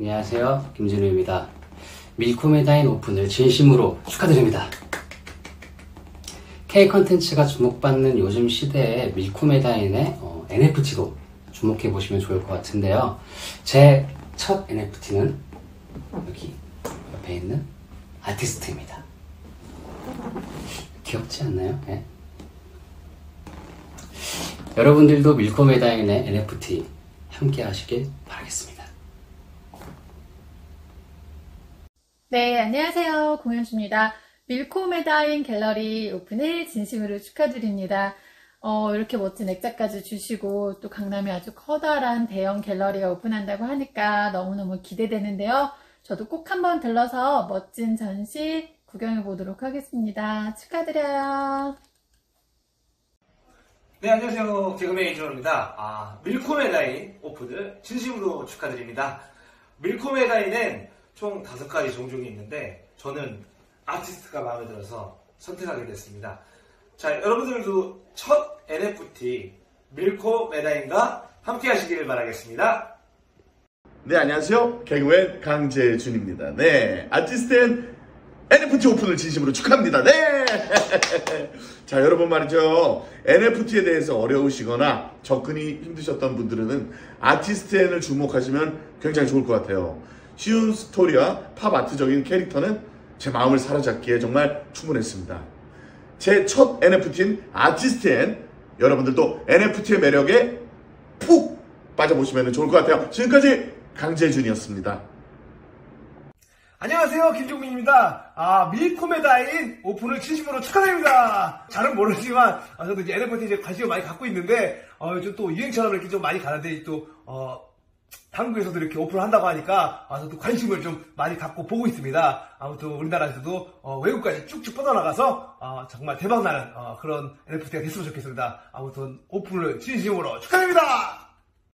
안녕하세요. 김진우입니다. 밀코메다인 오픈을 진심으로 축하드립니다. K 컨텐츠가 주목받는 요즘 시대에 밀코메다인의 어, NFT도 주목해 보시면 좋을 것 같은데요. 제 첫 NFT는 여기 옆에 있는 아티스트입니다. 귀엽지 않나요? 네. 여러분들도 밀코메다인의 NFT 함께 하시길 바라겠습니다. 네, 안녕하세요. 공현주입니다. 밀코메다인 갤러리 오픈을 진심으로 축하드립니다. 어, 이렇게 멋진 액자까지 주시고 또 강남에 아주 커다란 대형 갤러리가 오픈한다고 하니까 너무너무 기대되는데요. 저도 꼭 한번 들러서 멋진 전시 구경해 보도록 하겠습니다. 축하드려요. 네, 안녕하세요. 개그맨 이준호입니다. 아, 밀코메다N 오픈을 진심으로 축하드립니다. 밀코메다N은 총 다섯 가지 종족이 있는데, 저는 아티스트가 마음에 들어서 선택하게 됐습니다. 자, 여러분들도 첫 NFT 밀코메다N과 함께 하시길 바라겠습니다. 네, 안녕하세요. 개그맨 강재준입니다. 네, 아티스트 N NFT 오픈을 진심으로 축하합니다. 네! 자, 여러분 말이죠. NFT에 대해서 어려우시거나 접근이 힘드셨던 분들은 아티스트 N을 주목하시면 굉장히 좋을 것 같아요. 쉬운 스토리와 팝 아트적인 캐릭터는 제 마음을 사로잡기에 정말 충분했습니다. 제 첫 NFT인 아티스트 N 여러분들도 NFT의 매력에 푹 빠져보시면 좋을 것 같아요. 지금까지 강재준이었습니다. 안녕하세요. 김종민입니다. 아, 밀코메다N 오픈을 진심으로 축하드립니다. 잘은 모르지만, 아, 저도 이제 NFT 이제 관심을 많이 갖고 있는데, 어, 요즘 또 유행처럼 이렇게 좀 많이 가는데, 또, 어, 한국에서도 이렇게 오픈을 한다고 하니까, 아, 저도 관심을 좀 많이 갖고 보고 있습니다. 아무튼 우리나라에서도, 어, 외국까지 쭉쭉 뻗어나가서, 어, 정말 대박나는, 어, 그런 NFT가 됐으면 좋겠습니다. 아무튼 오픈을 진심으로 축하드립니다!